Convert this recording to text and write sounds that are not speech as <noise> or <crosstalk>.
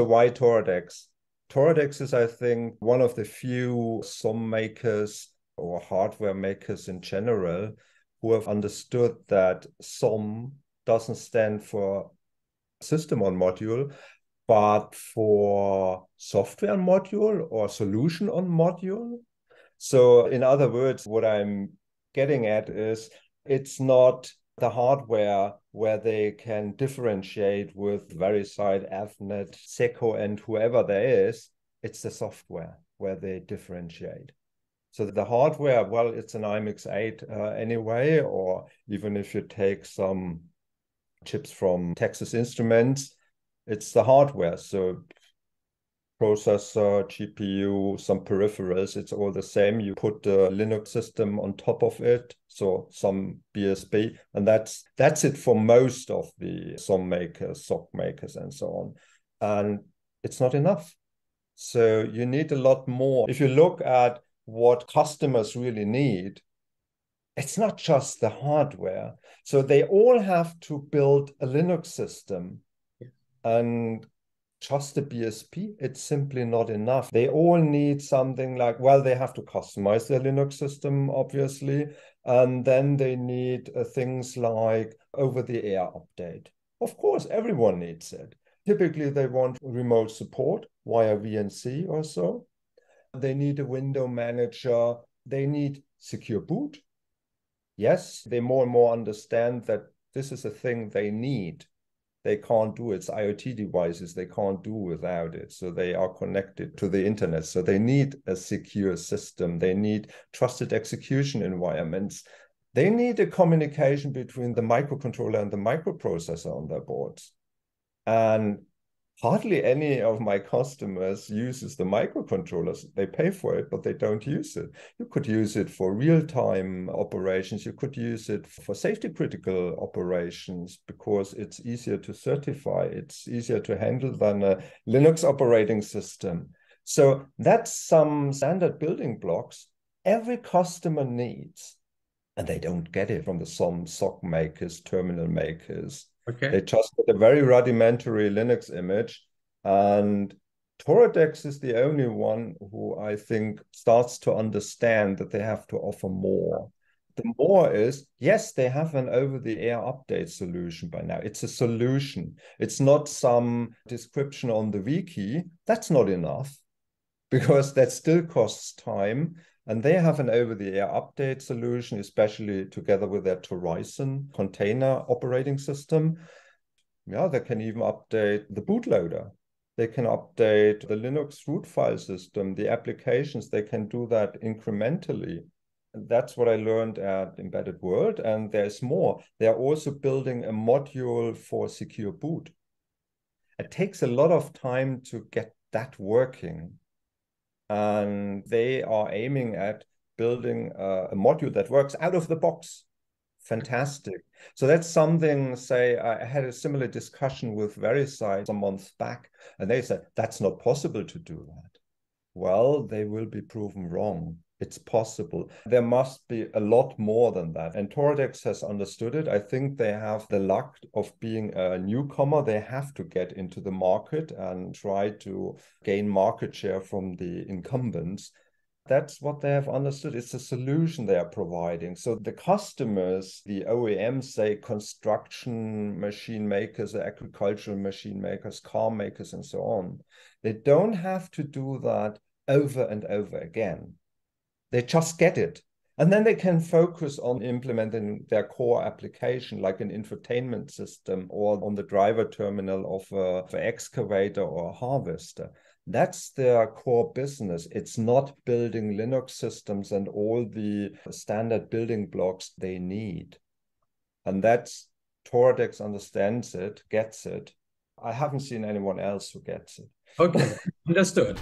So why Toradex? Toradex is, I think, one of the few SOM makers or hardware makers in general who have understood that SOM doesn't stand for system on module, but for software on module or solution on module. So, in other words, what I'm getting at is it's not the hardware where they can differentiate with Variscite, Avnet, Seco, and whoever there is. It's the software where they differentiate. So the hardware, well, it's an IMX8 uh, anyway, or even if you take some chips from Texas Instruments, it's the hardware. So processor, GPU, some peripherals, it's all the same. You put the Linux system on top of it, so some BSP, and that's that's it for most of the SOM makers, SOC makers, and so on. And it's not enough. So you need a lot more. If you look at what customers really need, it's not just the hardware. So they all have to build a Linux system. And just the BSP, it's simply not enough. They all need something like, well, they have to customize their Linux system, obviously. And then they need uh, things like over the air update. Of course, everyone needs it. Typically, they want remote support via VNC or so. They need a window manager. They need secure boot. Yes, they more and more understand that this is a thing they need they can't do it. It's IoT devices they can't do without it. So they are connected to the internet. So they need a secure system. They need trusted execution environments. They need a communication between the microcontroller and the microprocessor on their boards. And hardly any of my customers uses the microcontrollers. They pay for it but they don't use it. You could use it for real-time operations. You could use it for safety critical operations because it's easier to certify. It's easier to handle than a linux operating system. So that's some standard building blocks every customer needs and they don't get it from the some soc makers terminal makers Okay. They just get a very rudimentary Linux image. And Toradex is the only one who I think starts to understand that they have to offer more. The more is, yes, they have an over the air update solution by now. It's a solution. It's not some description on the wiki. That's not enough because that still costs time. And they have an over the air update solution, especially together with their Torizon container operating system. Yeah, they can even update the bootloader. They can update the Linux root file system, the applications. They can do that incrementally. That's what I learned at Embedded World. And there's more. They're also building a module for secure boot. It takes a lot of time to get that working and they are aiming at building a, a module that works out of the box. Fantastic. So that's something say i had a similar discussion with Variscite some months back and they said that's not possible to do that. Well they will be proven wrong it's possible. There must be a lot more than that. And Toradex has understood it. I think they have the luck of being a newcomer. They have to get into the market and try to gain market share from the incumbents. That's what they have understood. It's a solution they are providing. So the customers, the OEMs, say construction machine makers, agricultural machine makers, car makers, and so on, they don't have to do that over and over again they just get it. And then they can focus on implementing their core application, like an infotainment system or on the driver terminal of, a, of an excavator or a harvester. That's their core business. It's not building Linux systems and all the standard building blocks they need. And that's Toradex understands it, gets it. I haven't seen anyone else who gets it. Okay, <laughs> understood.